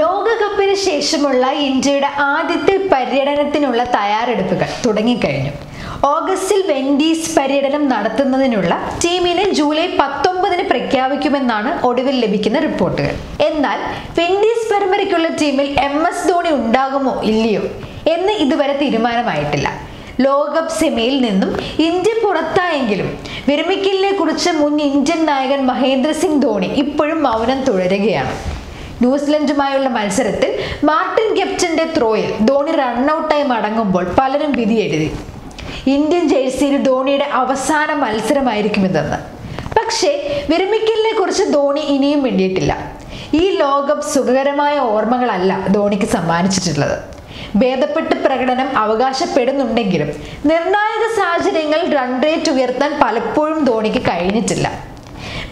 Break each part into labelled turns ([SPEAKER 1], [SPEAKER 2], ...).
[SPEAKER 1] ലോകകപ്പിന് ശേഷമുള്ള ഇന്ത്യയുടെ ആദ്യത്തെ പര്യടനത്തിനുള്ള തയ്യാറെടുപ്പുകൾ തുടങ്ങിക്കഴിഞ്ഞു. ഓഗസ്റ്റിൽ വെൻഡീസ് പര്യടനം നടത്തുന്നതിനുള്ള ടീമിനെ ജൂലൈ പത്തൊമ്പതിന് പ്രഖ്യാപിക്കുമെന്നാണ് ഒടുവിൽ ലഭിക്കുന്ന റിപ്പോർട്ടുകൾ. എന്നാൽ വെൻഡീസ് പരമ്പരയ്ക്കുള്ള ടീമിൽ എം എസ് ധോണി ഉണ്ടാകുമോ ഇല്ലയോ എന്ന് ഇതുവരെ തീരുമാനമായിട്ടില്ല. ലോകകപ്പ് സെമിയിൽ നിന്നും ഇന്ത്യ പുറത്തായെങ്കിലും വിരമിക്കലിനെ കുറിച്ച് മുൻ ഇന്ത്യൻ നായകൻ മഹേന്ദ്ര സിംഗ് ധോണി ഇപ്പോഴും മൗനം തുടരുകയാണ് ന്യൂസിലൻഡുമായുള്ള മത്സരത്തിൽ മാർട്ടിൻ ഗെപ്റ്റന്റെ ത്രോയിൽ ധോണി റണ്ണൌട്ടായി മടങ്ങുമ്പോൾ പലരും വിധി എഴുതി ഇന്ത്യൻ ജേഴ്സിയിൽ ധോണിയുടെ അവസാന മത്സരമായിരിക്കുമിതെന്ന് പക്ഷേ വിരമിക്കലിനെ കുറിച്ച് ധോണി ഇനിയും വേണ്ടിയിട്ടില്ല ഈ ലോകം സുഖകരമായ ഓർമ്മകളല്ല ധോണിക്ക് സമ്മാനിച്ചിട്ടുള്ളത്. ഭേദപ്പെട്ട് പ്രകടനം അവകാശപ്പെടുന്നുണ്ടെങ്കിലും നിർണായക സാഹചര്യങ്ങൾ റൺ റേറ്റ് ഉയർത്താൻ പലപ്പോഴും ധോണിക്ക് കഴിഞ്ഞിട്ടില്ല.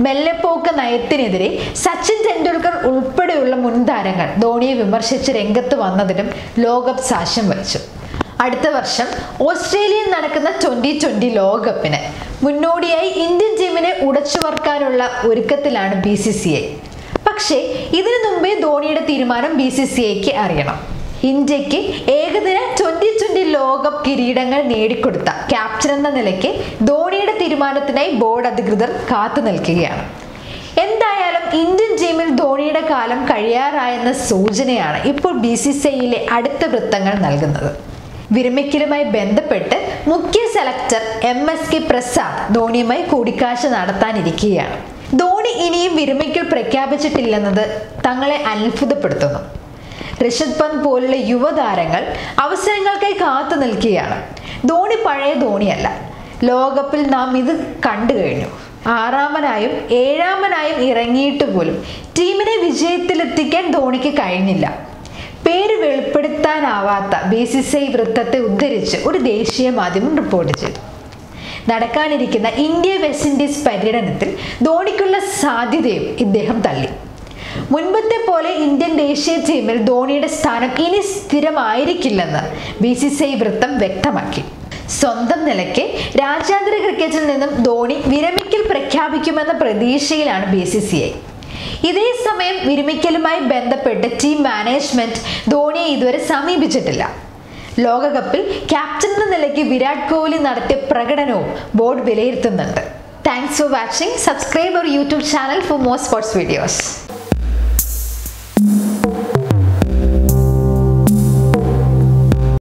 [SPEAKER 1] മെല്ലെപ്പോക്ക് നയത്തിനെതിരെ സച്ചിൻ ടെണ്ടുൽക്കർ ഉൾപ്പെടെയുള്ള മുൻ താരങ്ങൾ ധോണിയെ വിമർശിച്ച് രംഗത്ത് വന്നതിനും ലോകകപ്പ് സാക്ഷ്യം വഹിച്ചു. അടുത്ത വർഷം ഓസ്ട്രേലിയയിൽ നടക്കുന്ന ട്വന്റി ട്വന്റി ലോകകപ്പിന് മുന്നോടിയായി ഇന്ത്യൻ ടീമിനെ ഉടച്ചുവർക്കാനുള്ള ഒരുക്കത്തിലാണ് ബി സി സി ഐ പക്ഷേ ഇതിനു മുമ്പേ ധോണിയുടെ തീരുമാനം ബി സി സി ഐക്ക് അറിയണം. ഇന്ത്യയ്ക്ക് ഏകദിന ട്വന്റി ട്വന്റി ലോകകപ്പ് കിരീടങ്ങൾ നേടിക്കൊടുത്ത ക്യാപ്റ്റൻ എന്ന നിലയ്ക്ക് ധോണിയുടെ തീരുമാനത്തിനായി ബോർഡ് അധികൃതർ കാത്തു നിൽക്കുകയാണ്. എന്തായാലും ഇന്ത്യൻ ടീമിൽ ധോണിയുടെ കാലം കഴിയാറായെന്ന സൂചനയാണ് ഇപ്പോൾ ബി സി സി ഐയിലെ അടുത്ത വൃത്തങ്ങൾ നൽകുന്നത്. വിരമിക്കലുമായി ബന്ധപ്പെട്ട് മുഖ്യ selector M S K Prasad ധോണിയുമായി കൂടിക്കാഴ്ച നടത്താനിരിക്കുകയാണ്. ധോണി ഇനിയും വിരമിക്കൽ പ്രഖ്യാപിച്ചിട്ടില്ലെന്നത് തങ്ങളെ അത്ഭുതപ്പെടുത്തുന്നു. ഋഷഭ് പന്ത് പോലുള്ള യുവതാരങ്ങൾ അവസരങ്ങൾക്കായി കാത്തു നിൽക്കുകയാണ്. ധോണി പഴയ ധോണിയല്ല. ലോകകപ്പിൽ നാം ഇത് കണ്ടു കഴിഞ്ഞു. ആറാമനായും ഏഴാമനായും ഇറങ്ങിയിട്ട് പോലും ടീമിനെ വിജയത്തിലെത്തിക്കാൻ ധോണിക്ക് കഴിഞ്ഞില്ല. പേര് വെളിപ്പെടുത്താനാവാത്ത ബി സി സി ഐ വൃത്തത്തെ ഉദ്ധരിച്ച് ഒരു ദേശീയ മാധ്യമം റിപ്പോർട്ട് ചെയ്തു. നടക്കാനിരിക്കുന്ന ഇന്ത്യ വെസ്റ്റ് ഇൻഡീസ് പര്യടനത്തിൽ ധോണിക്കുള്ള സാധ്യതയും ഇദ്ദേഹം തള്ളി. മുൻപത്തെ പോലെ ഇന്ത്യൻ ദേശീയ ടീമിൽ ധോണിയുടെ സ്ഥാനം ഇനി സ്ഥിരമായിരിക്കില്ലെന്ന് ബി സി സി ഐ വൃത്തം വ്യക്തമാക്കി. സ്വന്തം നിലയ്ക്ക് രാജ്യാന്തര ക്രിക്കറ്റിൽ നിന്നും ധോണി വിരമിക്കൽ പ്രഖ്യാപിക്കുമെന്ന പ്രതീക്ഷയിലാണ് ബി സി സി ഐ. ഇതേ സമയം വിരമിക്കലുമായി ബന്ധപ്പെട്ട് ടീം മാനേജ്മെന്റ് ധോണിയെ ഇതുവരെ സമീപിച്ചിട്ടില്ല. ലോകകപ്പിൽ ക്യാപ്റ്റൻ എന്ന നിലയ്ക്ക് വിരാട് കോഹ്ലി നടത്തിയ പ്രകടനവും board വിലയിരുത്തുന്നുണ്ട്. Thanks for watching. Subscribe our YouTube channel for more sports videos.